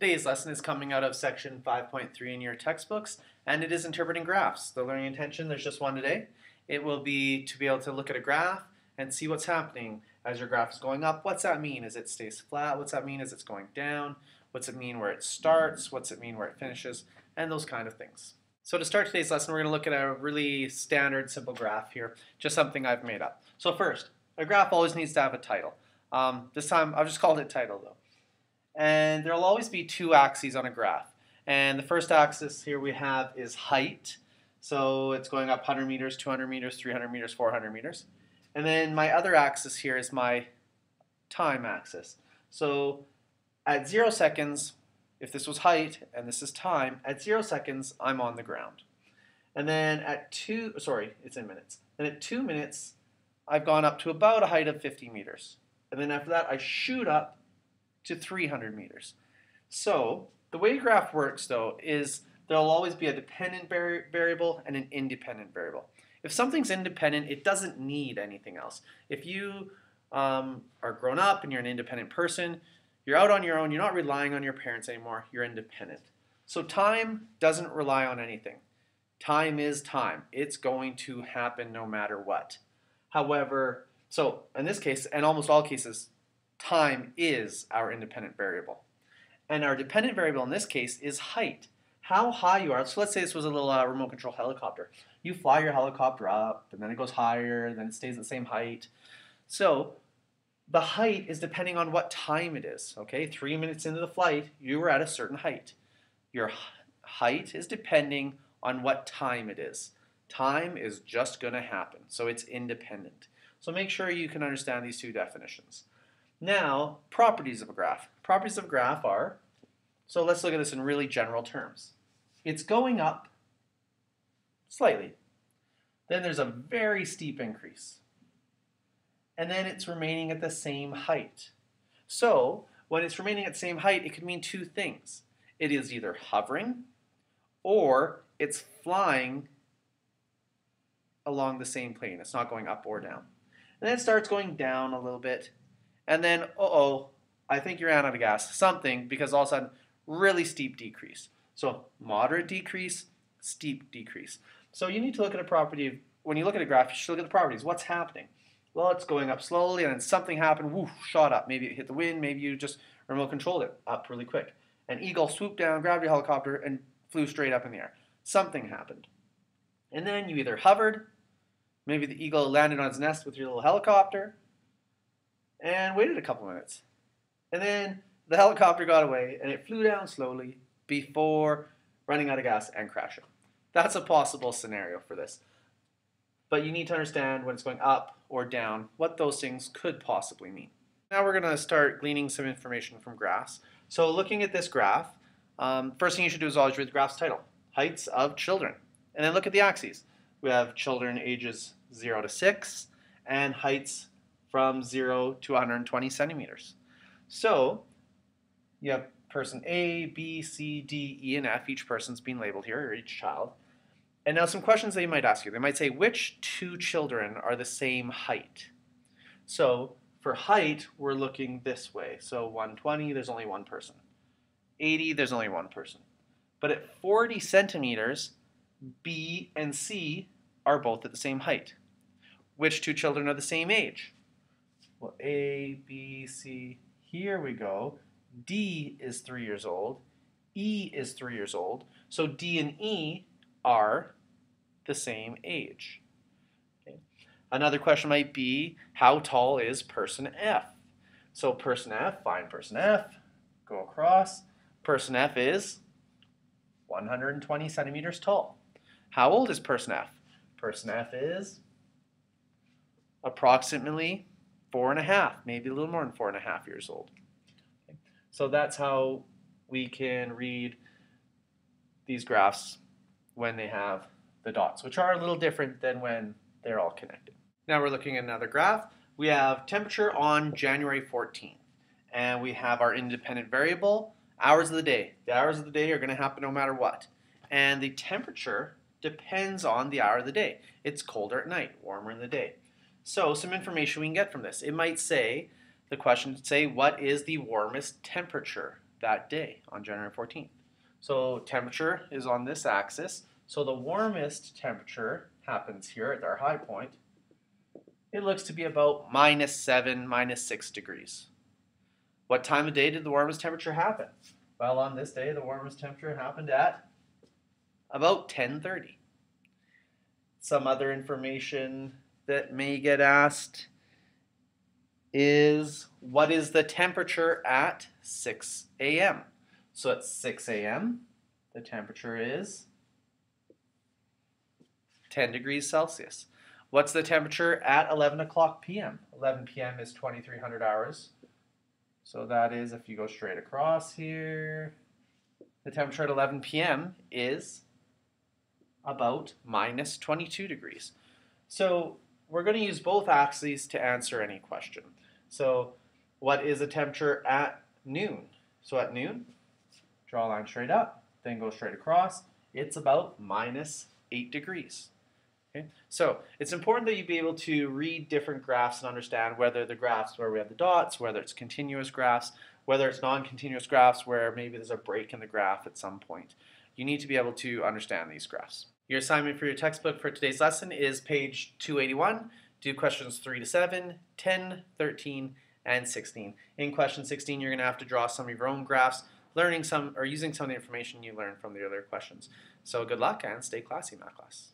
Today's lesson is coming out of section 5.3 in your textbooks, and it is interpreting graphs. The learning intention, there's just one today. It will be to be able to look at a graph and see what's happening as your graph is going up. What's that mean as it stays flat? What's that mean as it's going down? What's it mean where it starts? What's it mean where it finishes? And those kind of things. So to start today's lesson, we're going to look at a really standard simple graph here, just something I've made up. So first, a graph always needs to have a title. Um, this time, I've just called it title though. And there'll always be two axes on a graph. And the first axis here we have is height. So it's going up 100 meters, 200 meters, 300 meters, 400 meters. And then my other axis here is my time axis. So at zero seconds, if this was height and this is time, at zero seconds, I'm on the ground. And then at two, sorry, it's in minutes. And at two minutes, I've gone up to about a height of 50 meters. And then after that, I shoot up to 300 meters. So the way graph works though is there'll always be a dependent vari variable and an independent variable. If something's independent, it doesn't need anything else. If you um, are grown up and you're an independent person, you're out on your own, you're not relying on your parents anymore, you're independent. So time doesn't rely on anything. Time is time. It's going to happen no matter what. However, so in this case, and almost all cases, time is our independent variable. And our dependent variable in this case is height. How high you are. So let's say this was a little uh, remote control helicopter. You fly your helicopter up, and then it goes higher, then it stays at the same height. So the height is depending on what time it is. Okay, three minutes into the flight, you were at a certain height. Your height is depending on what time it is. Time is just going to happen, so it's independent. So make sure you can understand these two definitions. Now, properties of a graph. Properties of a graph are, so let's look at this in really general terms. It's going up slightly. Then there's a very steep increase. And then it's remaining at the same height. So, when it's remaining at the same height, it could mean two things. It is either hovering or it's flying along the same plane. It's not going up or down. And then it starts going down a little bit and then, uh-oh, I think you're out of gas, something, because all of a sudden, really steep decrease. So moderate decrease, steep decrease. So you need to look at a property, when you look at a graph, you should look at the properties. What's happening? Well, it's going up slowly, and then something happened, whoosh, shot up. Maybe it hit the wind, maybe you just remote controlled it up really quick. An eagle swooped down, grabbed your helicopter, and flew straight up in the air. Something happened. And then you either hovered, maybe the eagle landed on its nest with your little helicopter, and waited a couple minutes. And then the helicopter got away and it flew down slowly before running out of gas and crashing. That's a possible scenario for this. But you need to understand when it's going up or down what those things could possibly mean. Now we're going to start gleaning some information from graphs. So looking at this graph, um, first thing you should do is always read the graph's title, heights of children. And then look at the axes. We have children ages 0 to 6 and heights from 0 to 120 centimeters. So you have person A, B, C, D, E, and F. Each person's being labeled here, or each child. And now some questions they might ask you. They might say, which two children are the same height? So for height, we're looking this way. So 120, there's only one person. 80, there's only one person. But at 40 centimeters, B and C are both at the same height. Which two children are the same age? Well, A, B, C, here we go. D is three years old. E is three years old. So D and E are the same age. Okay. Another question might be, how tall is person F? So person F, find person F, go across. Person F is 120 centimeters tall. How old is person F? Person F is approximately four and a half, maybe a little more than four and a half years old. So that's how we can read these graphs when they have the dots, which are a little different than when they're all connected. Now we're looking at another graph. We have temperature on January 14th, and we have our independent variable, hours of the day. The hours of the day are going to happen no matter what. And the temperature depends on the hour of the day. It's colder at night, warmer in the day. So some information we can get from this. It might say, the question would say, what is the warmest temperature that day on January 14th. So temperature is on this axis. So the warmest temperature happens here at our high point. It looks to be about minus 7, minus 6 degrees. What time of day did the warmest temperature happen? Well, on this day, the warmest temperature happened at about 10:30. Some other information that may get asked is what is the temperature at 6 a.m.? So at 6 a.m., the temperature is 10 degrees Celsius. What's the temperature at 11 o'clock p.m.? 11 p.m. is 2300 hours. So that is, if you go straight across here, the temperature at 11 p.m. is about minus 22 degrees. So we're going to use both axes to answer any question. So what is the temperature at noon? So at noon, draw a line straight up, then go straight across. It's about minus 8 degrees. Okay? So it's important that you be able to read different graphs and understand whether the graphs where we have the dots, whether it's continuous graphs, whether it's non-continuous graphs where maybe there's a break in the graph at some point. You need to be able to understand these graphs. Your assignment for your textbook for today's lesson is page 281. Do questions 3 to 7, 10, 13, and 16. In question 16, you're going to have to draw some of your own graphs, learning some or using some of the information you learned from the earlier questions. So good luck and stay classy, math class.